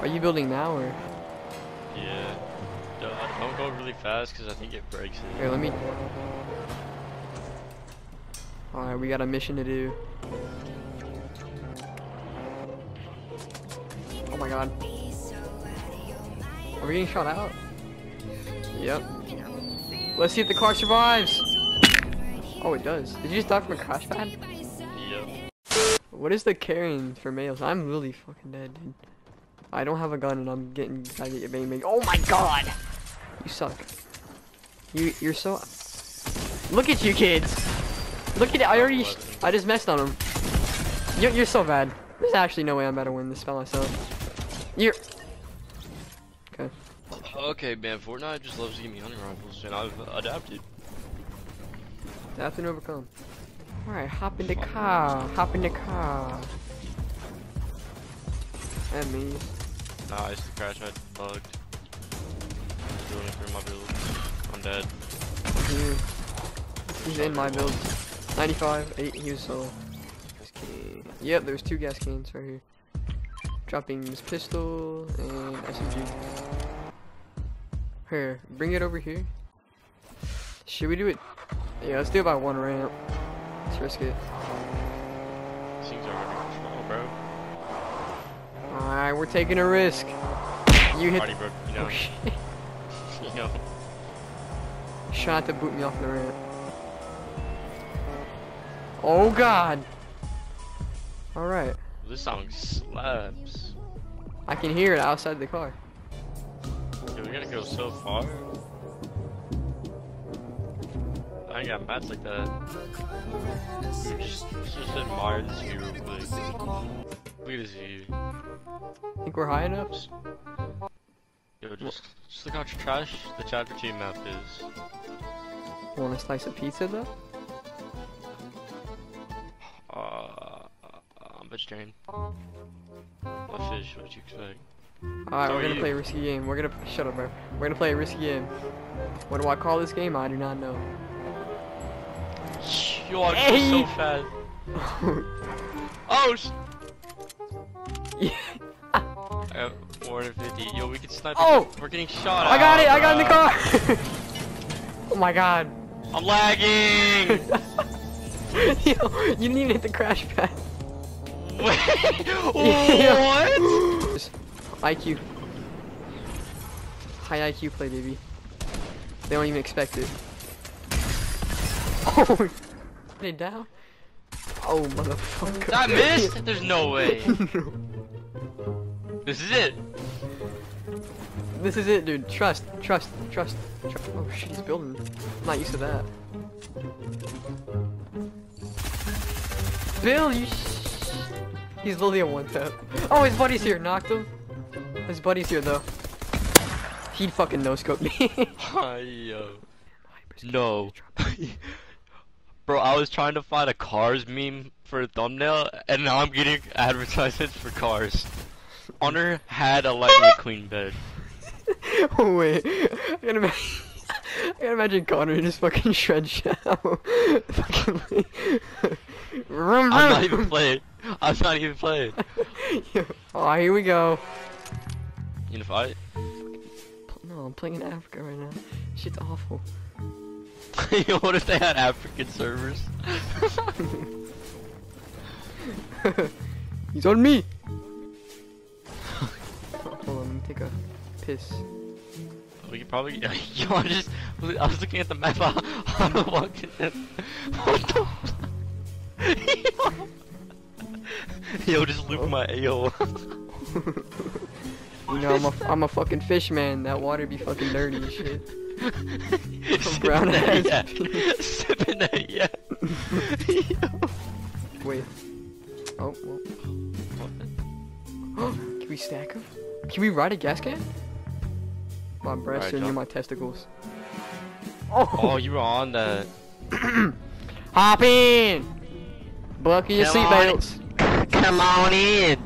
Are you building now or? Yeah. Don't, don't go really fast because I think it breaks it. Here, let me. Alright, we got a mission to do. Oh my god. Are we getting shot out? Yep. Let's see if the car survives. Oh, it does. Did you just die from a crash pad? Yep. What is the carrying for males? I'm really fucking dead, dude. I don't have a gun and I'm getting I get bang bang. Oh my god! You suck. You you're so Look at you kids! Look at it, I already I just messed on him. You're you're so bad. There's actually no way I'm about to win this by myself. You're Okay. Okay, man. Fortnite just loves to give me hunting rifles, and I've adapted. Adapt and overcome. Alright, hop in the car. Hop in the car. And Ah, me. Nice, the crash had bugged. Doing it for my build. I'm dead. Here. He's in my build. 95, 8, he was solo. Gas can. Yep, there's two gas cans right here. Dropping this pistol and SMG. Here, bring it over here. Should we do it? Yeah, let's do it by one ramp. Let's risk it. Are under control, bro. Alright, we're taking a risk. You hit. Already broke, you know. Oh shit. you know. Shot to boot me off the ramp. Oh god. Alright. This song slaps. I can hear it outside the car. Dude, we gotta go so far. I got mats like that. Dude, just, just admire this view real quick. Look at this view. Think we're high enough? Yo, just, just look how trash the chapter 2 map is. Want a slice of pizza though? Uh, I'm vegetarian. A fish, what you expect? Alright, we're gonna you. play a risky game. We're gonna shut up, bro. We're gonna play a risky game. What do I call this game? I do not know. Yo, I'm just so fast. Oh, sh Uh, yeah. I got 450. Yo, we can snipe. Oh! We're getting shot I got at, it! I got in the car! oh my god. I'm lagging! Yo, you didn't even hit the crash pad. Wait, what? IQ. High IQ play, baby. They don't even expect it. Oh, they down? Oh, motherfucker. That missed? There's no way. This is it. This is it, dude. Trust, trust, trust, trust. Oh shit, he's building. I'm not used to that. Bill, you. Sh he's literally a one tap. Oh, his buddy's here. Knocked him. His buddy's here though. He'd fucking no scope me. Yo. No. Bro, I was trying to find a cars meme for a thumbnail, and now I'm getting advertisements for cars. Honor had a Lightning McQueen bed. oh wait, I can imagine. I can imagine Connor just fucking shred shell. fucking. I'm not even playing. I'm not even playing. oh, here we go. You know, fight? No, I'm playing in Africa right now. Shit's awful. Yo, what if they had African servers? He's on me. Piss. We could probably. Yo, I just. I was looking at the map. I'm walking in. What the? Yo, just loop my AO. You know, I'm a, I'm a fucking fish man. That water be fucking dirty and shit. Sipping brown ass yeah. Sipping that, yeah. Wait. Oh, well. Can we stack them? Can we ride a gas can? My breasts are near jump. my testicles. Oh, Oh! you were on that. Hop in! Buckle your seatbelts. Come on in.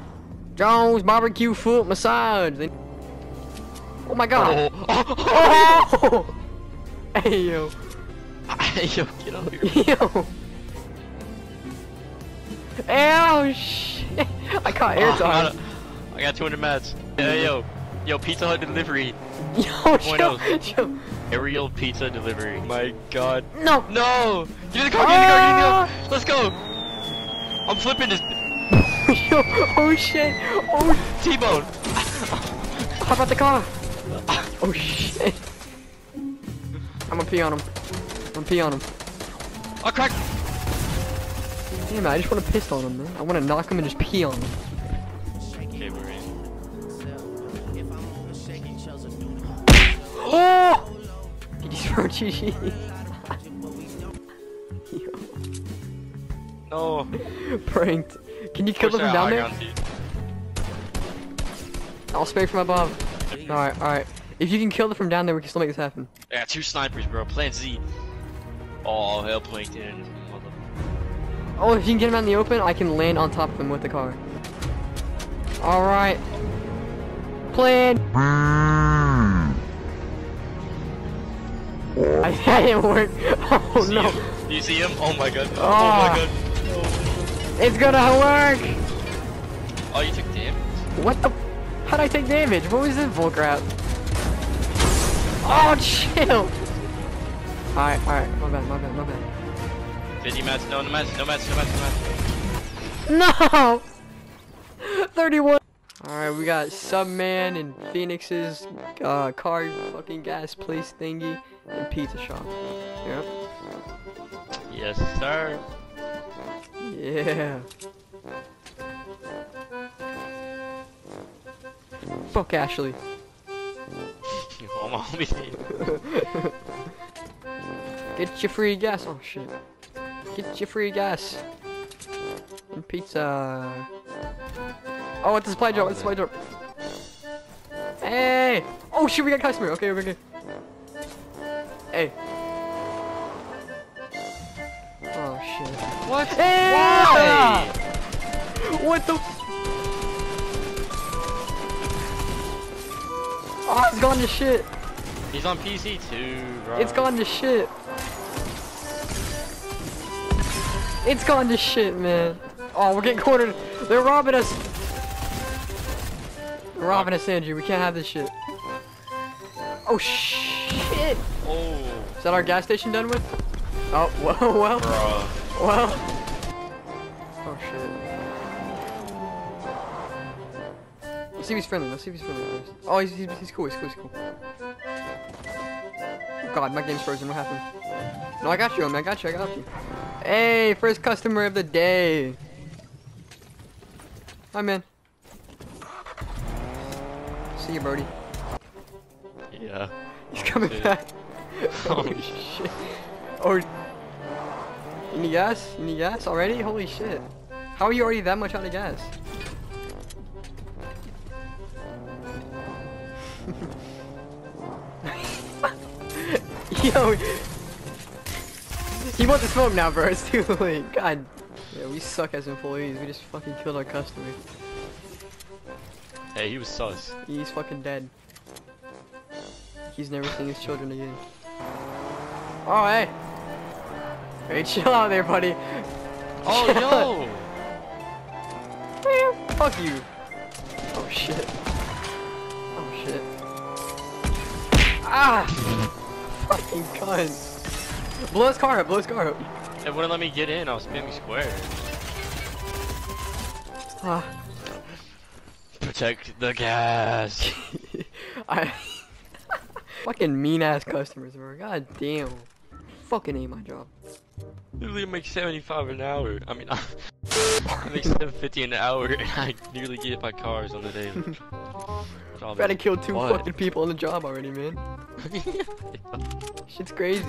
Jones barbecue foot massage. Oh my god! Oh, oh, Oh! hey yo. Yo, get over here. Yo. Ow shit. I caught air Oh, I time. got- I got 200 mats. Hey, yo, yo, Pizza Hut delivery. Yo, Bueno. yo, yo. Aerial pizza delivery. My God. No. No! Get in the car! Get in the car! Get in the Ah! car! Let's go! I'm flipping this yo, oh shit. Oh, T-bone. how about the car? Oh shit. I'm gonna pee on him. I'm gonna pee on him. Oh, crack! Damn it, I just wanna piss on him, man. I wanna knock him and just pee on him. He just throw GG. No. Pranked. Can you kill them down there? I'll spray from above. Alright, alright. If you can kill them from down there, we can still make this happen. I got two snipers, bro. Plan Z. Oh, hell, plankton. Mother- Oh, if you can get him out in the open, I can land on top of him with the car. Alright. Plan. I, that didn't work. Oh no. him? You see him? Oh my god. Oh, Ah. my god. It's gonna work! Oh, you took damage. What the? How'd I take damage? What was this bullcrap? Oh, chill! Alright, alright. My bad, my bad, my bad. 50 mats, no, no mats, no mats, no mats, no mats. No! 31. Alright, we got Subman and Phoenix's uh, car fucking gas place thingy and pizza shop. Yep. Yes, sir. Yeah. Fuck Ashley. Get your free gas. Oh shit. Get your free gas. And pizza. Oh, it's a supply drop. It's a supply drop. Hey! Oh shit, we got customer. Okay, okay, okay. Hey. Oh shit. What? Hey! Why? What the? Oh, it's gone to shit. He's on PC too, bro. It's gone to shit. It's gone to shit, man. Oh, we're getting cornered. They're robbing us. They're robbing us, Andrew. We can't have this shit. Oh, shit. Oh, Is that our gas station done with? Oh, well, well, bro. well. Oh, shit. Let's see if he's friendly. Let's see if he's friendly first. Oh, he's, he's, he's cool. He's cool. He's cool. God, my game's frozen. What happened? No, I got you, man. I got you. I got you. Hey, first customer of the day. Hi, man. See you, Brody. Yeah. He's coming back. Oh, Holy shit. Oh. You need gas? You need gas already? Holy shit. How are you already that much out of gas? Yo. He wants to smoke now, bro. It's too late. God. Yeah, we suck as employees. We just fucking killed our customer. Hey, he was sus. He's fucking dead. He's never seen his children again. Oh, hey. Hey, chill out there, buddy. Oh, yo! Man, fuck you. Oh, shit. Oh, shit. Ah! fucking cunt. Blow his car up, blow his car up. It wouldn't let me get in. I was spamming square. Ah. Protect the gas. I... fucking mean-ass customers, bro. God damn. Fucking hate my job. Literally make 75 an hour. I mean, I make 750 an hour and I nearly get my cars on the daily. Job Gotta kill two what? fucking people on the job already, man. Shit's crazy.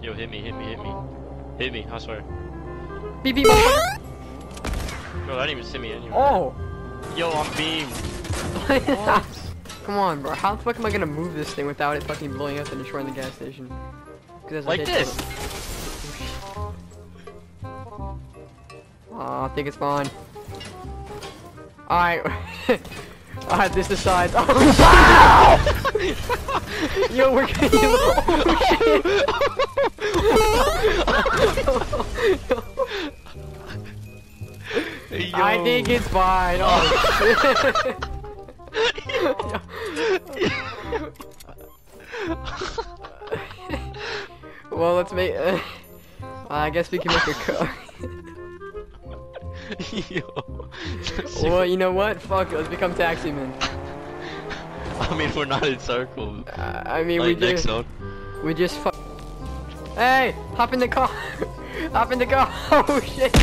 Yo, hit me, hit me, hit me. Hit me, I swear. beep beep. Bro, that didn't even see me anyway. Oh! Yo, I'm beamed. Come on, bro. How the fuck am I gonna move this thing without it fucking blowing up and destroying the gas station? I Like this. the- Aw, I think it's fine. Alright. I Alright, this decides. Oh, Yo, we're gonna Oh, shit. Hey, I think it's fine. Oh, well, let's make. Uh, I guess we can make a car. Yo. well, you know what? Fuck it. Let's become taxi men. I mean, we're not in circles. Uh, I mean, like we just we just Hey, hop in the car. hop in the car. Oh shit.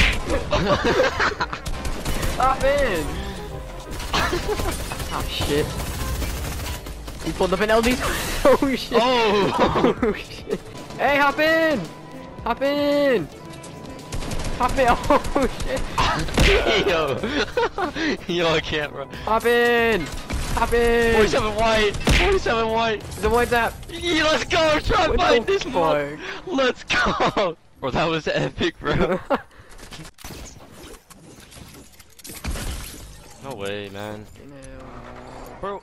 hop in. oh shit. He pulled up an LD. oh shit. Oh! oh shit. Hey, hop in. Hop in. Hop in. Oh shit. Yo. Yo, I can't run. Hop in. In. 47 white. 47 white. The white up. Yeah, let's go. Try to find this one. Let's go. Bro, that was epic, bro. no way, man. Bro,